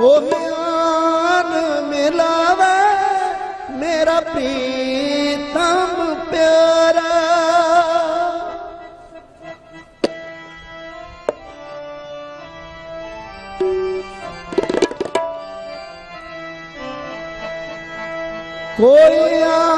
ਹੋ ਮਿਆਨ ਮਿਲਾਵੇ ਮੇਰਾ ਪ੍ਰੀਤਮ ਪਿਆਰਾ। ਕੋਈ ਆ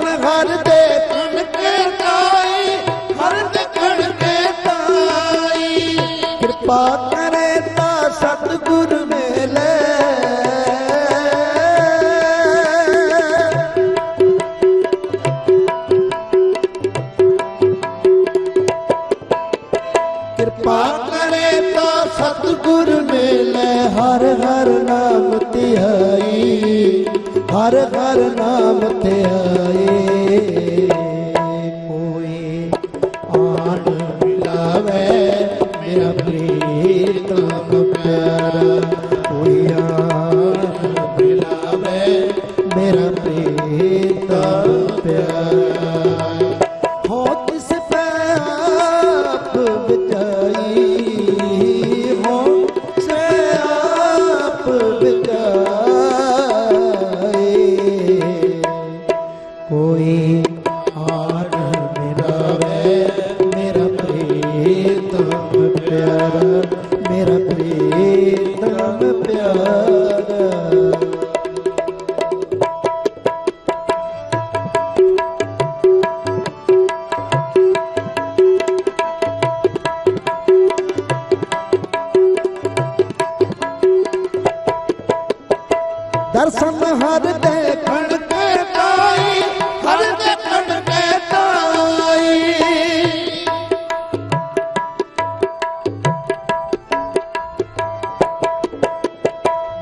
be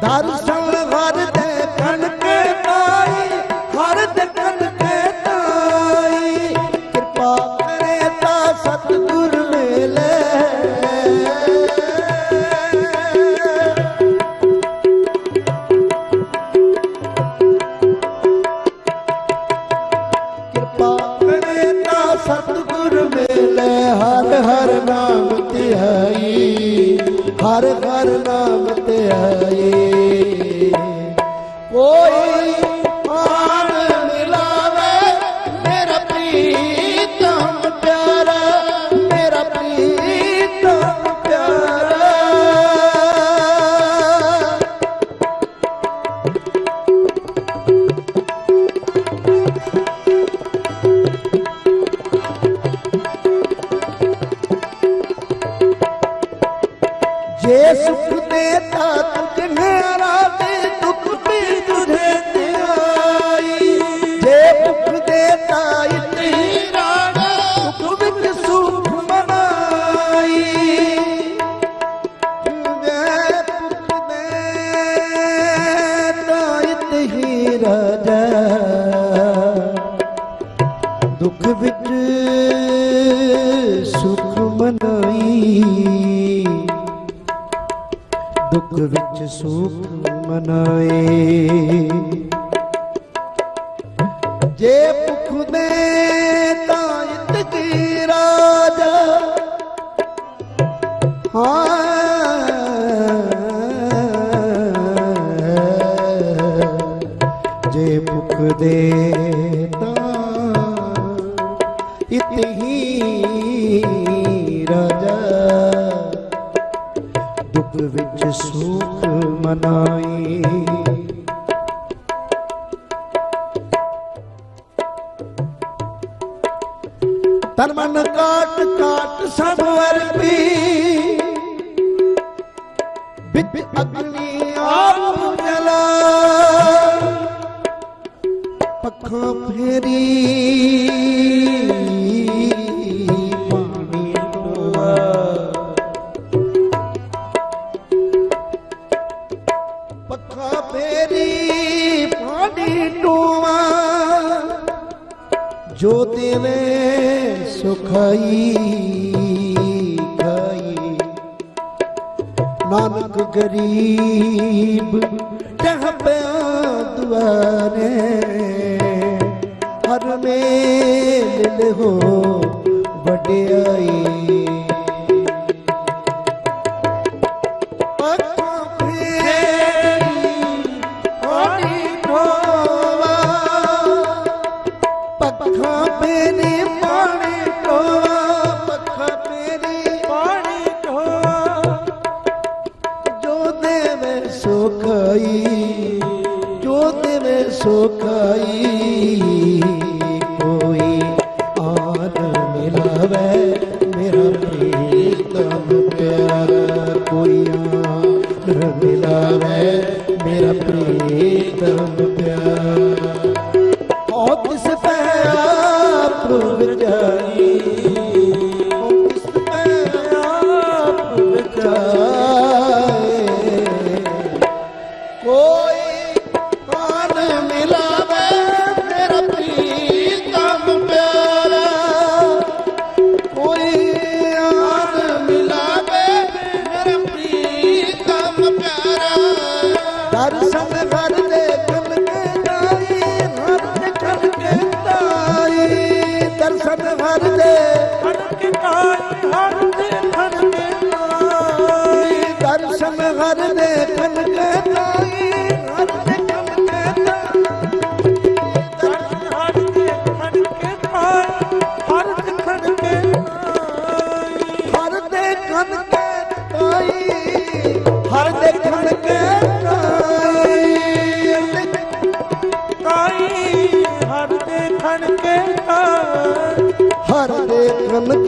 ਦਾਰੂ ਸੰਵਰ ਦੁੱਖ ਵਿੱਚ ਸੁਖ ਮਨਾਏ। ਜੇ ਭੁਖਦੇ ਤਾਂ ਇਤਕੀ ਰਾਜਾ। ਹਾਂ। ਜੇ ਭੁਖਦੇ ਤਾਂ ਇਤਹੀ ਰਾਜਾ। ਦੁੱਖ ਵਿੱਚ ਸੁਖ ਮਨਾਈ। ਤਨ ਮਨ ਕਾਟ ਕਾਟ ਸਭ ਵਰਪੀ ਬਿਤ ਅਗਨੀ ਆਪ ਜਲਾ। ਪੱਖਾਂ ਫੇਰੀ। ਨਾਨਕ ਗਰੀਬ ਟਹ ਪਿਆ ਦੁਆਰੇ ਹਰ ਮੇਲ ਹੋ ਵਡਿਆਈ।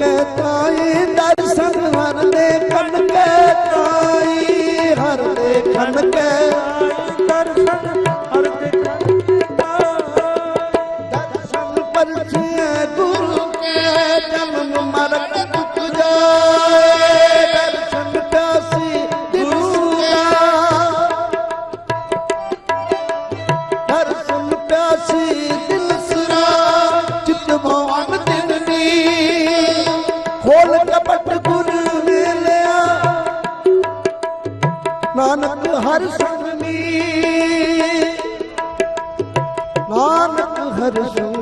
ਕੇ ਤਾਏ ਦਰਸ਼ਨ ਮਨ ਦੇ ਕੰਨ ਕੇ ਨਾਨਕ ਹਰਿ ਸੁਣ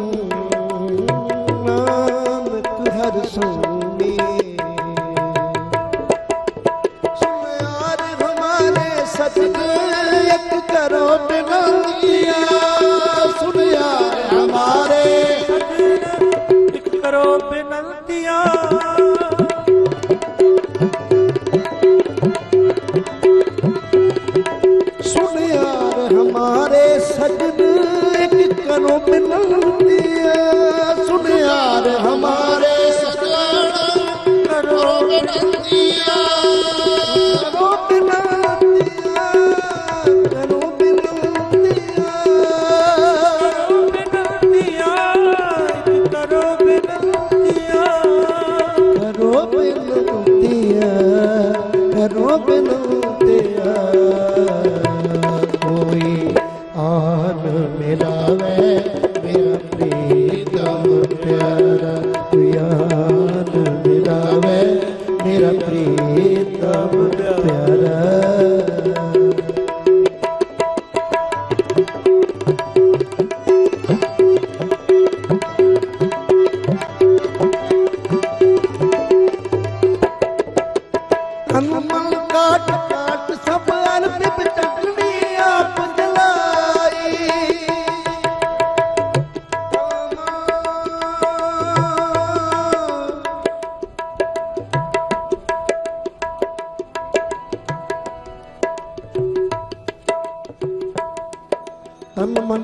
ਤਬ ਪਿਆਰਾ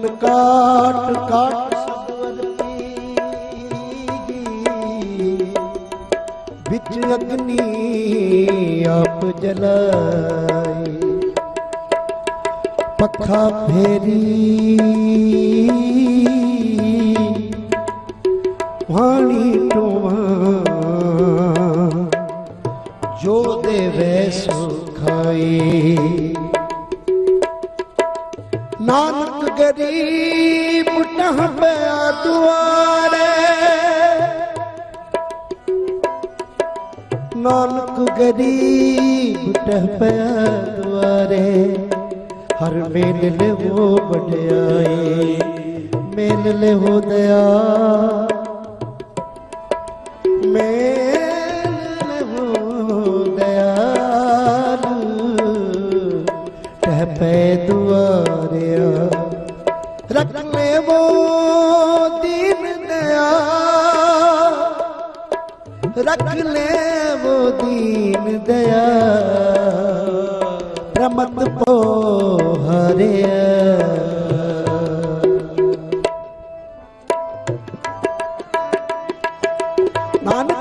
ਤਨ ਕਾਟ ਕਾਟ ਵਿੱਚ ਅਗਨੀ ਆਪ ਜਲਾਈ। ਪੱਖਾ ਫੇਰੀ। ਵਾਣੀ ਟੋਵਾ। ਜੋ ਦੇਵੇ ਸੁਖਾਈ ਗਰੀਬ ਟਹ ਪਿਆ ਦੁਆਰੇ ਨਾਨਕ ਗਰੀਬ ਟਹ ਪਿਆ ਦੁਆਰੇ ਹਰ ਮੇਲ ਲਿਵੋ ਵਡਿਆਈ, ਮੇਲ ਲਿਵੋ ਦਇਆ। ਨਾਨਕ